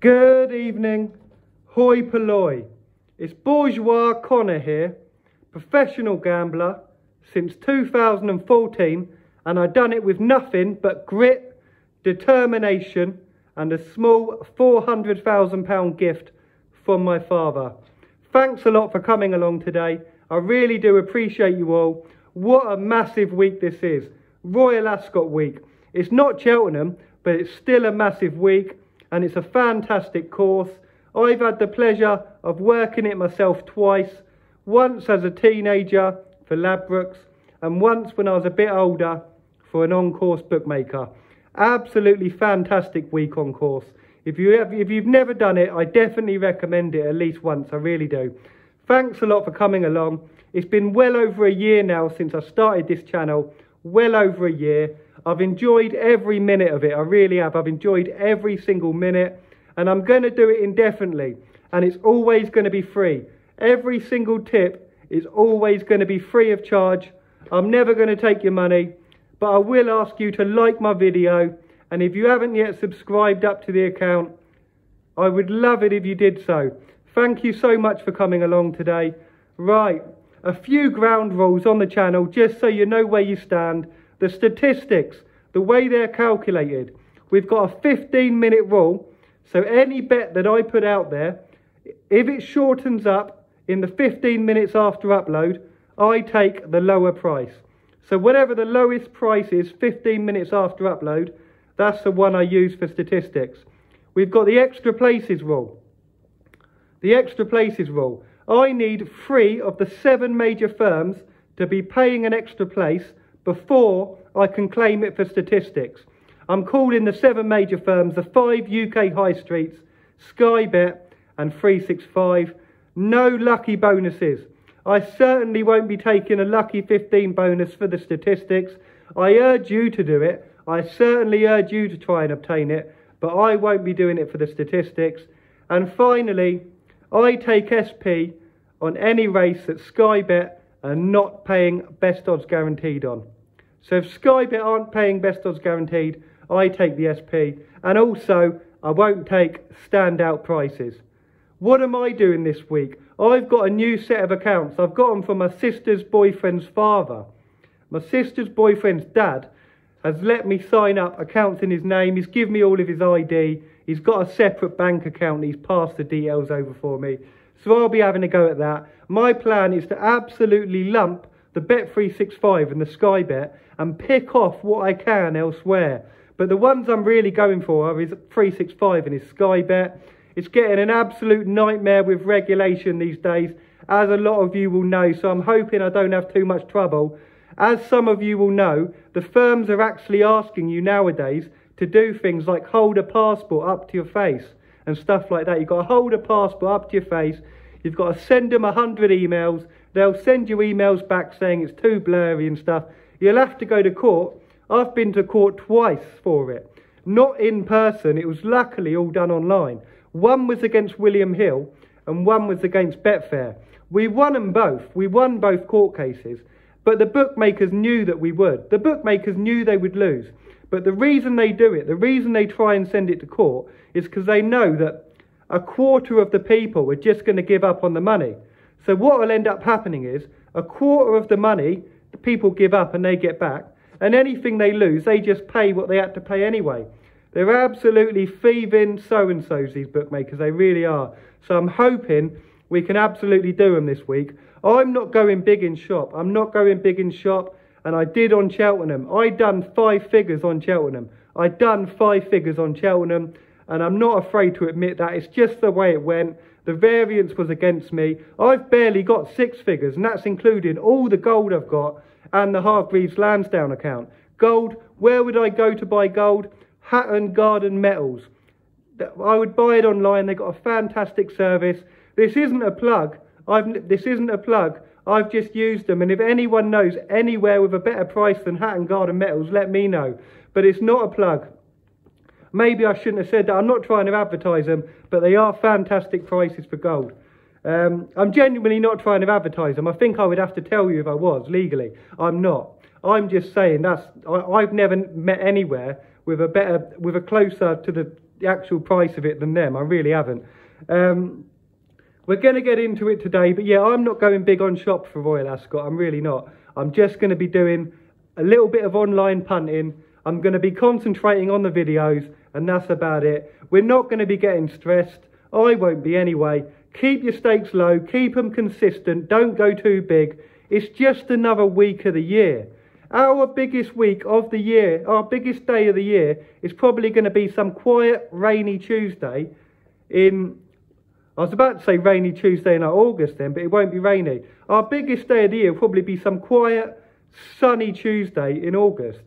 Good evening, hoi polloi. It's Bourgeois Connor here, professional gambler since 2014, and I've done it with nothing but grit, determination, and a small £400,000 gift from my father. Thanks a lot for coming along today. I really do appreciate you all. What a massive week this is. Royal Ascot week. It's not Cheltenham, but it's still a massive week and it's a fantastic course. I've had the pleasure of working it myself twice, once as a teenager for Ladbrokes and once when I was a bit older for an on-course bookmaker. Absolutely fantastic week on course. If, you have, if you've never done it, I definitely recommend it at least once, I really do. Thanks a lot for coming along. It's been well over a year now since I started this channel, well over a year. I've enjoyed every minute of it. I really have. I've enjoyed every single minute. And I'm going to do it indefinitely. And it's always going to be free. Every single tip is always going to be free of charge. I'm never going to take your money. But I will ask you to like my video. And if you haven't yet subscribed up to the account, I would love it if you did so. Thank you so much for coming along today. Right, a few ground rules on the channel just so you know where you stand the statistics, the way they're calculated. We've got a 15 minute rule. So any bet that I put out there, if it shortens up in the 15 minutes after upload, I take the lower price. So whatever the lowest price is 15 minutes after upload, that's the one I use for statistics. We've got the extra places rule. The extra places rule. I need three of the seven major firms to be paying an extra place before I can claim it for statistics. I'm calling the seven major firms the five UK high streets, Sky Bet and 365. No lucky bonuses. I certainly won't be taking a lucky 15 bonus for the statistics. I urge you to do it. I certainly urge you to try and obtain it, but I won't be doing it for the statistics. And finally, I take SP on any race that Sky Bet are not paying best odds guaranteed on. So if Sky Bet aren't paying best odds guaranteed, I take the SP. And also, I won't take standout prices. What am I doing this week? I've got a new set of accounts. I've got them from my sister's boyfriend's father. My sister's boyfriend's dad has let me sign up accounts in his name. He's given me all of his ID. He's got a separate bank account. He's passed the details over for me. So I'll be having a go at that. My plan is to absolutely lump the Bet365 and the Sky Bet and pick off what I can elsewhere. But the ones I'm really going for are is 365 and his Sky Bet. It's getting an absolute nightmare with regulation these days, as a lot of you will know, so I'm hoping I don't have too much trouble. As some of you will know, the firms are actually asking you nowadays to do things like hold a passport up to your face and stuff like that. You've got to hold a passport up to your face. You've got to send them 100 emails. They'll send you emails back saying it's too blurry and stuff. You'll have to go to court. I've been to court twice for it. Not in person, it was luckily all done online. One was against William Hill and one was against Betfair. We won them both. We won both court cases. But the bookmakers knew that we would. The bookmakers knew they would lose. But the reason they do it, the reason they try and send it to court, is because they know that a quarter of the people are just going to give up on the money. So what will end up happening is a quarter of the money the people give up and they get back, and anything they lose, they just pay what they had to pay anyway. They're absolutely thieving so and so's, these bookmakers, they really are. So I'm hoping we can absolutely do them this week. I'm not going big in shop. I'm not going big in shop, and I did on Cheltenham. I done five figures on Cheltenham. I done five figures on Cheltenham, and I'm not afraid to admit that. It's just the way it went. The variance was against me. I've barely got six figures, and that's including all the gold I've got and the Hargreaves Lansdown account. Gold, where would I go to buy gold? Hatton Garden Metals. I would buy it online. They've got a fantastic service. This isn't a plug. I've, this isn't a plug. I've just used them. And if anyone knows anywhere with a better price than Hatton Garden Metals, let me know. But it's not a plug. Maybe I shouldn't have said that. I'm not trying to advertise them, but they are fantastic prices for gold. Um, I'm genuinely not trying to advertise them. I think I would have to tell you if I was legally. I'm not. I'm just saying that's. I, I've never met anywhere with a better, with a closer to the the actual price of it than them. I really haven't. Um, we're going to get into it today, but yeah, I'm not going big on shop for Royal Ascot. I'm really not. I'm just going to be doing a little bit of online punting. I'm going to be concentrating on the videos, and that's about it. We're not going to be getting stressed. I won't be anyway. Keep your stakes low, keep them consistent, don't go too big. It's just another week of the year. Our biggest week of the year, our biggest day of the year, is probably going to be some quiet, rainy Tuesday in I was about to say rainy Tuesday in August then, but it won't be rainy. Our biggest day of the year will probably be some quiet, sunny Tuesday in August.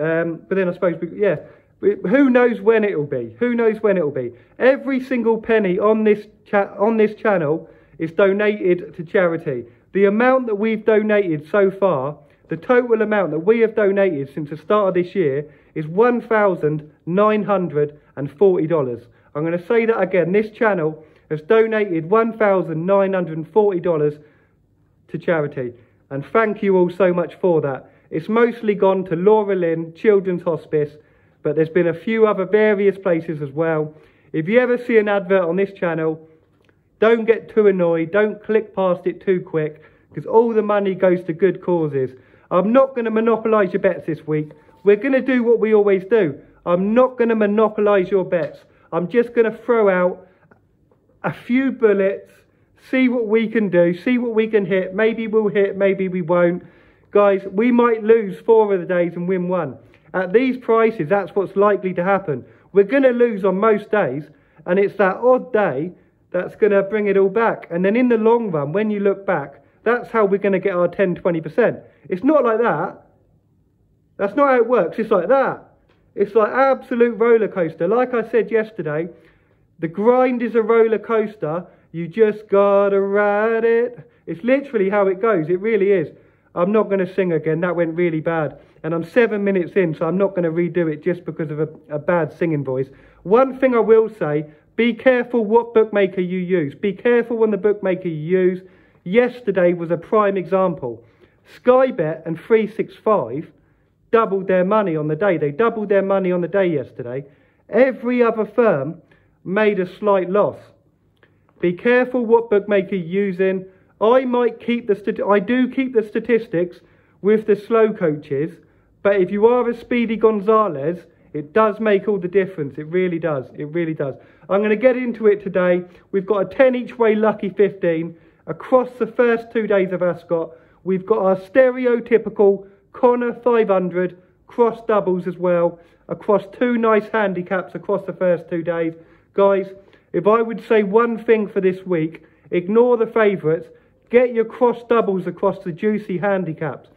Um, but then I suppose, yeah, who knows when it will be? Who knows when it will be? Every single penny on this cha- on this channel is donated to charity. The amount that we've donated so far, the total amount that we have donated since the start of this year, is one thousand nine hundred and forty dollars. I'm going to say that again. This channel has donated $1,940 to charity. And thank you all so much for that. It's mostly gone to LauraLynn Children's Hospice, but there's been a few other various places as well. If you ever see an advert on this channel, don't get too annoyed. Don't click past it too quick because all the money goes to good causes. I'm not going to monopolise your bets this week. We're going to do what we always do. I'm not going to monopolise your bets. I'm just going to throw out a few bullets, see what we can do, see what we can hit. Maybe we'll hit, maybe we won't. Guys, we might lose four of the days and win one. At these prices, that's what's likely to happen. We're going to lose on most days, and it's that odd day that's going to bring it all back. And then in the long run, when you look back, that's how we're going to get our 10 20%. It's not like that. That's not how it works. It's like that. It's like absolute roller coaster. Like I said yesterday, the grind is a roller coaster. You just gotta ride it. It's literally how it goes. It really is. I'm not going to sing again. That went really bad. And I'm seven minutes in, so I'm not going to redo it just because of a, a bad singing voice. One thing I will say be careful what bookmaker you use. Be careful when the bookmaker you use. Yesterday was a prime example. Sky Bet and 365 doubled their money on the day. They doubled their money on the day yesterday. Every other firm made a slight loss. Be careful what bookmaker you're using. I might keep the I do keep the statistics with the slow coaches, but if you are a Speedy Gonzalez, it does make all the difference. It really does. It really does. I'm going to get into it today. We've got a 10 each way lucky 15 across the first two days of Ascot. We've got our stereotypical Connor 500, cross doubles as well, across two nice handicaps across the first two days. Guys, if I would say one thing for this week, ignore the favourites, get your cross doubles across the juicy handicaps.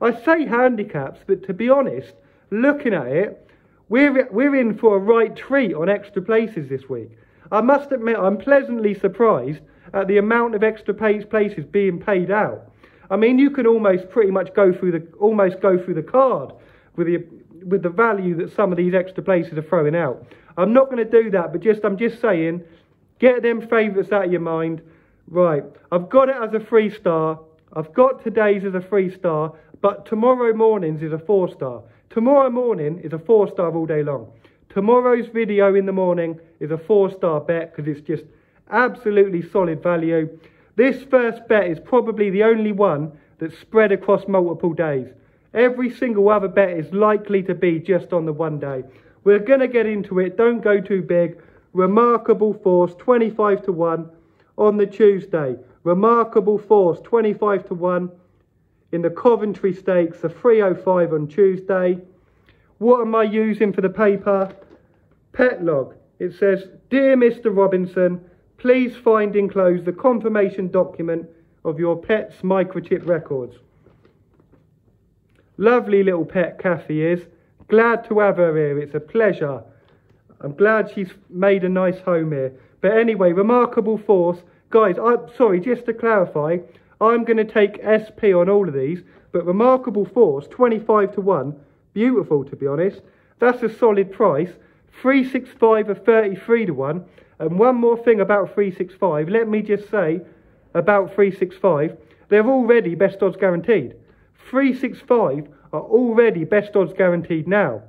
I say handicaps, but to be honest, looking at it, we're, we're in for a right treat on extra places this week. I must admit, I'm pleasantly surprised at the amount of extra places being paid out. I mean, you can almost pretty much go through the almost go through the card with the with the value that some of these extra places are throwing out. I'm not going to do that, but just I'm just saying, get them favourites out of your mind. Right, I've got it as a three star. I've got today's as a three star, but tomorrow morning's is a four star. Tomorrow morning is a four star all day long. Tomorrow's video in the morning is a four star bet because it's just absolutely solid value. This first bet is probably the only one that's spread across multiple days. Every single other bet is likely to be just on the one day. We're going to get into it. Don't go too big. Remarkable Force, 25 to 1 on the Tuesday. Remarkable Force, 25 to 1 in the Coventry Stakes, the 305 on Tuesday. What am I using for the paper? Petlog. It says, Dear Mr. Robinson, Please find enclosed the confirmation document of your pet's microchip records. Lovely little pet Kathy is. Glad to have her here. It's a pleasure. I'm glad she's made a nice home here. But anyway, remarkable force. Guys, I'm sorry, just to clarify, I'm going to take SP on all of these, but remarkable force, 25 to 1. Beautiful, to be honest. That's a solid price. 365 or 33 to 1. And one more thing about 365, let me just say about 365, they're already best odds guaranteed. 365 are already best odds guaranteed now.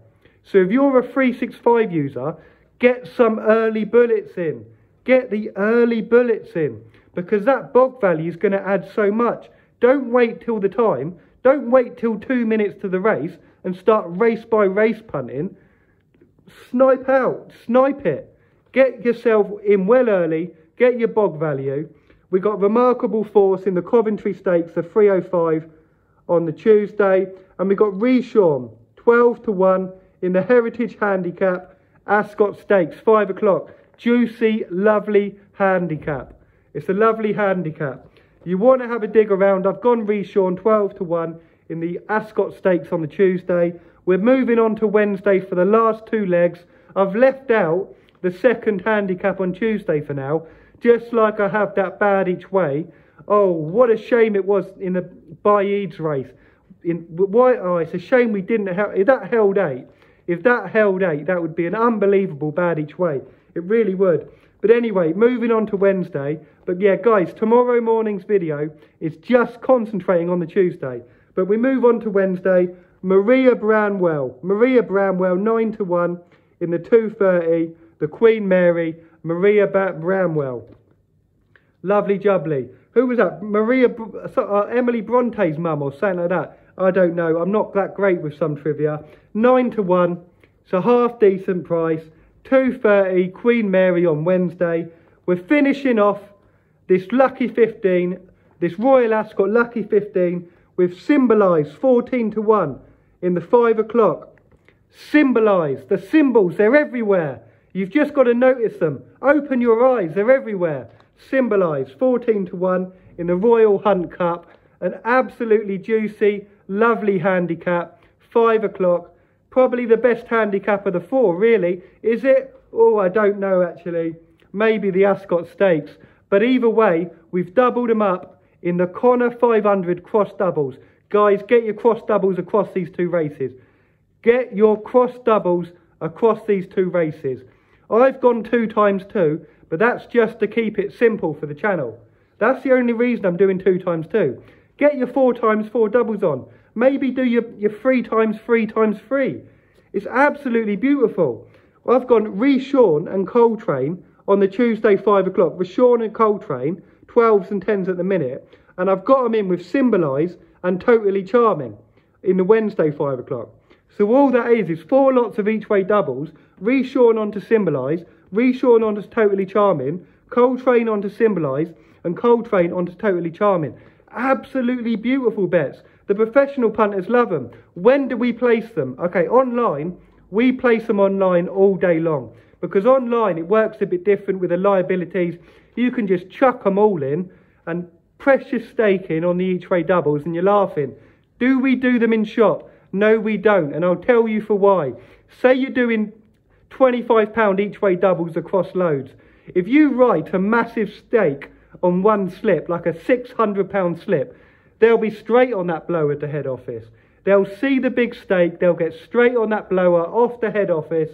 So if you're a 365 user, Get some early bullets in. Get the early bullets in because that bog value is going to add so much. Don't wait till the time. Don't wait till two minutes to the race and start race by race punting. Snipe out, snipe it. Get yourself in well early, get your bog value. We got remarkable force in the Coventry Stakes, the 305 on the Tuesday, and we got Reshoun 12 to 1 in the Heritage Handicap, Ascot Stakes, 5 o'clock. Juicy, lovely handicap. It's a lovely handicap. You want to have a dig around. I've gone Reshoun 12 to 1 in the Ascot Stakes on the Tuesday. We're moving on to Wednesday for the last two legs. I've left out the second handicap on Tuesday for now, just like I have that bad each way. Oh, what a shame it was in the Baaeeds race. In why? Oh, it's a shame we didn't. have. if that held eight, if that held eight, that would be an unbelievable bad each way. It really would. But anyway, moving on to Wednesday. But yeah, guys, tomorrow morning's video is just concentrating on the Tuesday. But we move on to Wednesday. Maria Branwell. Maria Branwell, 9 to 1 in the 230. The Queen Mary. Maria Branwell. Lovely jubbly. Who was that? Maria, uh, Emily Bronte's mum or something like that. I don't know. I'm not that great with some trivia. 9 to 1. It's a half decent price. 2.30 Queen Mary on Wednesday. We're finishing off this lucky 15, this Royal Ascot lucky 15 with Symbolised 14 to 1 in the 5 o'clock. Symbolise, the symbols, they're everywhere. You've just got to notice them. Open your eyes, they're everywhere. Symbolise 14 to 1 in the Royal Hunt Cup. An absolutely juicy, lovely handicap. 5 o'clock. Probably the best handicap of the four, really. Is it? Oh, I don't know actually. Maybe the Ascot Stakes. But either way, we've doubled them up in the Connor 500 cross doubles. Guys, get your cross doubles across these two races. Get your cross doubles across these two races. I've gone two times two, but that's just to keep it simple for the channel. That's the only reason I'm doing two times two. Get your four times four doubles on. Maybe do your, your three times three times three. It's absolutely beautiful. I've gone Reshoun and Coltrane on the Tuesday five o'clock. Reshoun and Coltrane, 12s and 10s at the minute. And I've got them in with Symbolise and Totally Charming in the Wednesday five o'clock. So all that is is four lots of each way doubles, Reshoun on to Symbolise, Reshoun on to Totally Charming, Coltrane on to Symbolise, and Coltrane on to Totally Charming. Absolutely beautiful bets. The professional punters love them. When do we place them? Okay, online, we place them online all day long. Because online, it works a bit different with the liabilities. You can just chuck them all in and press your stake in on the each way doubles and you're laughing. Do we do them in shop? No, we don't. And I'll tell you for why. Say you're doing £25 each way doubles across loads. If you write a massive stake on one slip, like a £600 slip, they'll be straight on that blower to head office. They'll see the big stake, they'll get straight on that blower off the head office.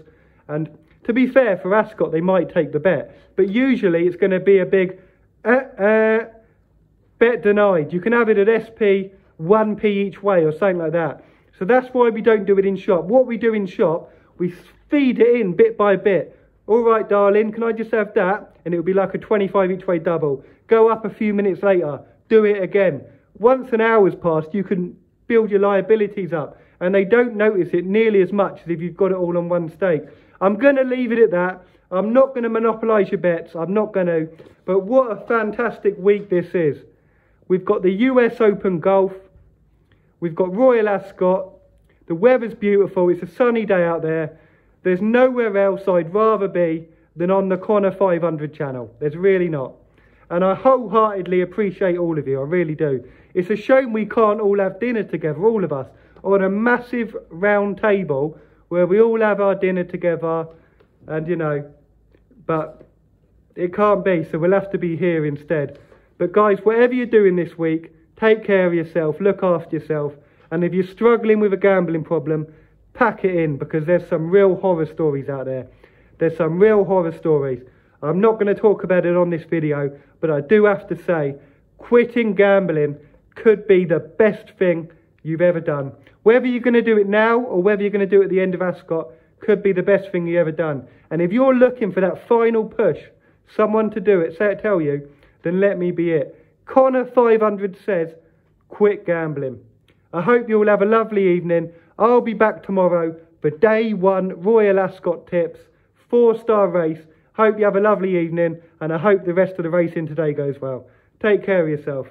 And to be fair, for Ascot, they might take the bet. But usually it's going to be a big uh, uh, bet denied. You can have it at SP 1p each way or something like that. So that's why we don't do it in shop. What we do in shop, we feed it in bit by bit. All right, darling, can I just have that? And it will be like a 25 each way double. Go up a few minutes later, do it again. Once an hour's passed, you can build your liabilities up. And they don't notice it nearly as much as if you've got it all on one stake. I'm going to leave it at that. I'm not going to monopolise your bets. I'm not going to. But what a fantastic week this is. We've got the US Open Golf. We've got Royal Ascot. The weather's beautiful. It's a sunny day out there. There's nowhere else I'd rather be than on the Connor 500 channel. There's really not. And I wholeheartedly appreciate all of you. I really do. It's a shame we can't all have dinner together, all of us, on a massive round table where we all have our dinner together and, you know, but it can't be. So we'll have to be here instead. But guys, whatever you're doing this week, Take care of yourself, look after yourself, and if you're struggling with a gambling problem, pack it in because there's some real horror stories out there. There's some real horror stories. I'm not going to talk about it on this video, but I do have to say, quitting gambling could be the best thing you've ever done. Whether you're going to do it now or whether you're going to do it at the end of Ascot, could be the best thing you've ever done. And if you're looking for that final push, someone to do it, say it, tell you, then let me be it. Connor 500 says, quit gambling. I hope you all have a lovely evening. I'll be back tomorrow for day one Royal Ascot tips, four star race. Hope you have a lovely evening and I hope the rest of the racing today goes well. Take care of yourself.